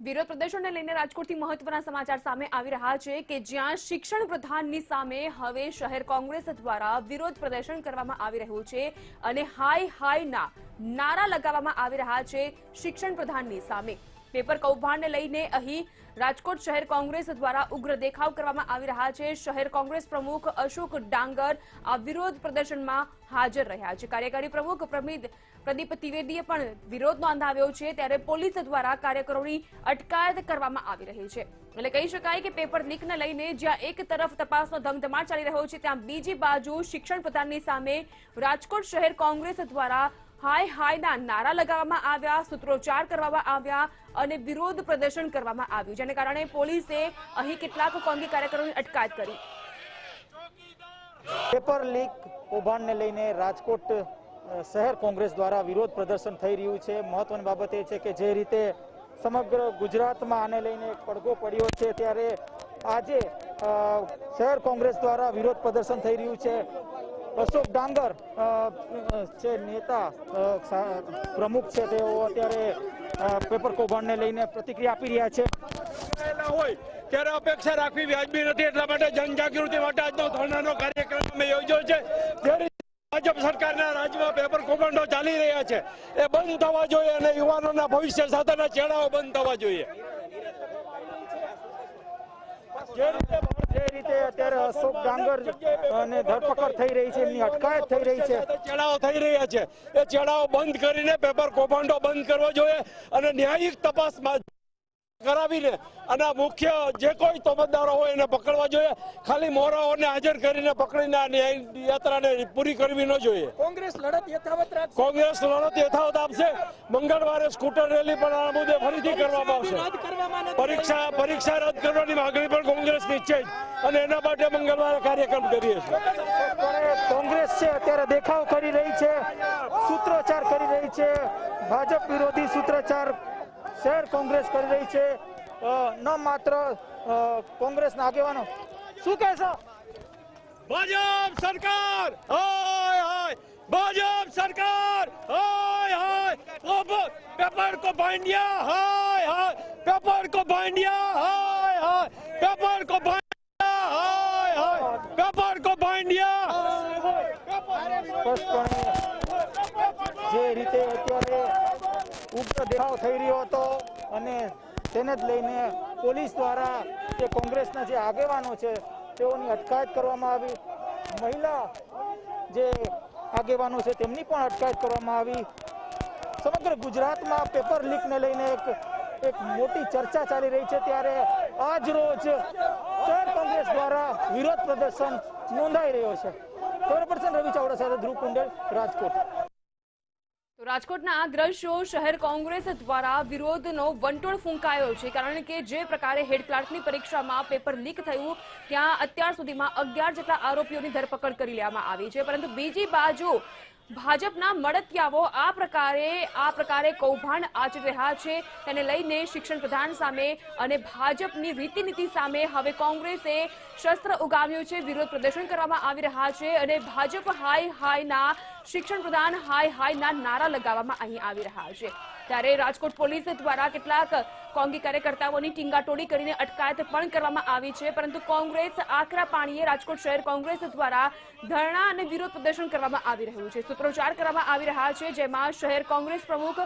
વિરોધ પ્રદર્શનને લઈને રાજકોટથી મહત્વના સમાચાર સામે આવી રહ્યા છે કે જ્યાં શિક્ષણ પ્રધાનની સામે હવે શહેર કોંગ્રેસ દ્વારા વિરોધ પ્રદર્શન કરવામાં આવી રહ્યું છે અને હાય હાયના નારા લગાવવામાં આવી રહ્યા છે શિક્ષણ પ્રધાનની સામે. પેપર કૌભાંડને લઈને અહીં રાજકોટ શહેર કોંગ્રેસ દ્વારા ઉગ્ર દેખાવ કરવામાં આવી રહ્યા છે. શહેર કોંગ્રેસ પ્રમુખ અશોક ડાંગર આ વિરોધ પ્રદર્શનમાં હાજર રહ્યા છે. કાર્યકારી પ્રમુખ પ્રદીપ ત્રિવેદીએ પણ વિરોધ નોંધાવ્યો છે ત્યારે પોલીસ દ્વારા કાર્યકરોની અટકાયત કરવામાં આવી રહી છે. એટલે કહી શકાય કે પેપર લીકને લઈને જ્યાં એક તરફ તપાસનો ધમધમાટ ચાલી રહ્યો છે, ત્યાં બીજી બાજુ શિક્ષણ પ્રધાનની સામે રાજકોટ શહેર કોંગ્રેસ દ્વારા હાય હાયના નારા લગાવવામાં આવ્યા, સૂત્રોચ્ચાર કરવામાં આવ્યા અને વિરોધ પ્રદર્શન કરવામાં આવ્યું, જેને કારણે પોલીસે અહીં કેટલાક કોંગી કાર્યકરોની અટકાયત કરી. પેપર લીક કૌભાંડને લઈને રાજકોટ શહેર કોંગ્રેસ દ્વારા વિરોધ પ્રદર્શન થઈ રહ્યું છે. મહત્વની બાબત એ છે કે જે રીતે સમગ્ર ગુજરાતમાં આને લઈને પડઘો પડ્યો છે, ત્યારે આજે શહેર કોંગ્રેસ દ્વારા વિરોધ પ્રદર્શન થઈ રહ્યું છે. અશોક ડાંગર છે નેતા પ્રમુખ છે તેઓ અત્યારે પેપર કૌભાંડને લઈને પ્રતિક્રિયા આપી રહ્યા છે. હોય ત્યારે અપેક્ષા રાખવી વ્યાજબી નથી એટલા માટે જનજાગૃતિ માટે આજનો ધરણાનો કાર્યક્રમ અમે યોજ્યો છે. જે ભાજપ સરકારના રાજ્યમાં પેપર કૌભાંડો ચાલી રહ્યા છે. એ બંધ થવા જોઈએ અને યુવાનોના ભવિષ્ય સાથેના ચેડાઓ બંધ થવા જોઈએ. અત્યારે અશોક ડાંગર અને ધરપકડ થઈ રહી છે, એમની અટકાયત થઈ રહી છે. ચેડાઓ થઈ રહ્યા છે. એ ચેડાઓ બંધ કરીને પેપર કૌભાંડો બંધ કરવો જોઈએ અને ન્યાયિક તપાસમાં કરાવીને અને મુખ્ય જે કોઈ તોબતદારો હોય એને પકડવા જોઈએ. ખાલી મોરાઓને હાજર કરીને પકડીને આ ન્યાય યાત્રાને પૂરી કરવી ન જોઈએ. કોંગ્રેસ લડત યથાવત રાખશે. કોંગ્રેસ લડત યથાવત આપશે. મંગળવારે સ્કૂટર રેલી પણ આ મુદ્દે ફરીથી કરવામાં આવશે. પરીક્ષા પરીક્ષા રદ કરવાની માંગણી પણ કોંગ્રેસની છે જ. અને એના માટે મંગળવારે કાર્યક્રમ કરીએ છીએ. કોંગ્રેસ છે અત્યારે દેખાવ કરી રહી છે સૂત્રોચ્ચાર કરી રહી છે. ભાજપ વિરોધી સૂત્રોચ્ચાર શહેર કોંગ્રેસ કરી રહી છે. ન માત્ર કોંગ્રેસ કોંગ્રેસના આગેવાનો. શું કહેશો ભાજપ સરકાર! હાય હાય! ભાજપ સરકાર! હાય હાય! પેપર કો ભાંડિયા! હાય હાય! પેપર કો ભાંડિયા! હાય હાય! પેપર કો ભાંડિયા! હાય હાય! પેપર કો ભાંડિયા! જે રીતે ઉગ્ર દેખાવ થઈ રહ્યો હતો અને તેને જ લઈને પોલીસ દ્વારા જે કોંગ્રેસના જે આગેવાનો છે, તેઓની અટકાયત કરવામાં આવી. મહિલા જે આગેવાનો છે, તેમની પણ અટકાયત કરવામાં આવી. સમગ્ર ગુજરાતમાં પેપર લીકને લઈને એક એક મોટી ચર્ચા ચાલી રહી છે. ત્યારે આજ રોજ શહેર કોંગ્રેસ દ્વારા વિરોધ પ્રદર્શન નોંધાઈ રહ્યો છે. કેમેરા પર્સન રવિ ચાવડા સાથે ધ્રુવ કુંડલ રાજકોટ. રાજકોટના દ્રશ્યો શહેર કોંગ્રેસ દ્વારા વિરોધનો વંટોળ ફૂંકાયો છે. કારણ કે જે પ્રકારે હેડ ક્લાર્કની પરીક્ષામાં પેપર લીક થયું, ત્યાં અત્યાર સુધીમાં અગિયાર જેટલા આરોપીઓની ધરપકડ કરી લેવામાં આવી છે. પરંતુ બીજી બાજુ ભાજપના મળતિયાઓ આ પ્રકારે આ પ્રકારે કૌભાંડ આચરી રહ્યા છે. તેને લઈને શિક્ષણ પ્રધાન સામે અને ભાજપની રીતિનીતિ સામે હવે કોંગ્રેસે શસ્ત્ર ઉગામ્યું છે. વિરોધ પ્રદર્શન કરવામાં આવી રહ્યા છે અને ભાજપ હાય હાયના શિક્ષણ પ્રધાન હાય હાયના નારા લગાવવામાં અહીં આવી રહ્યા છે. ત્યારે રાજકોટ પોલીસ દ્વારા કેટલાક કોંગી કાર્યકર્તાઓની ટીંગાટોડી કરીને અટકાયત પણ કરવામાં આવી છે. પરંતુ કોંગ્રેસ આકરા પાણીએ રાજકોટ શહેર કોંગ્રેસ દ્વારા ધરણા અને વિરોધ પ્રદર્શન કરવામાં આવી રહ્યું છે. સૂત્રોચ્ચાર કરવામાં આવી રહ્યા છે, જેમાં શહેર કોંગ્રેસ પ્રમુખ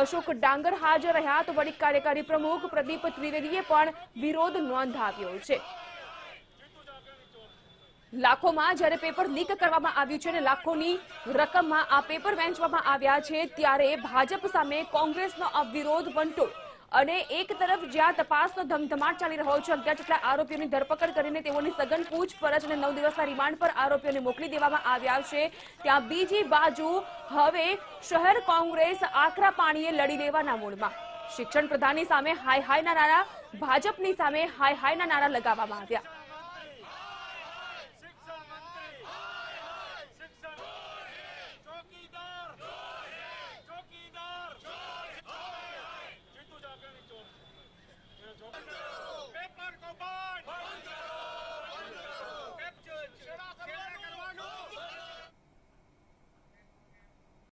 અશોક ડાંગર હાજર રહ્યા તો વડી કાર્યકારી પ્રમુખ પ્રદીપ ત્રિવેદીએ પણ વિરોધ નોંધાવ્યો છે. લાખોમાં જ્યારે પેપર લીક કરવામાં આવ્યું છે અને લાખોની રકમમાં આ પેપર વહેંચવામાં આવ્યા છે, ત્યારે ભાજપ સામે કોંગ્રેસનો આ વિરોધ વંટોળ અને એક તરફ જ્યાં તપાસનો ધમધમાટ ચાલી રહ્યો છે, અગિયાર જેટલા આરોપીઓની ધરપકડ કરીને તેઓની સઘન પૂછપરછ અને નવ દિવસના રિમાન્ડ પર આરોપીઓને મોકલી દેવામાં આવ્યા છે. ત્યાં બીજી બાજુ હવે શહેર કોંગ્રેસ આકરા પાણીએ લડી દેવાના મૂડમાં શિક્ષણ પ્રધાનની સામે હાય હાયના નારા, ભાજપની સામે હાય હાયના નારા લગાવવામાં આવ્યા.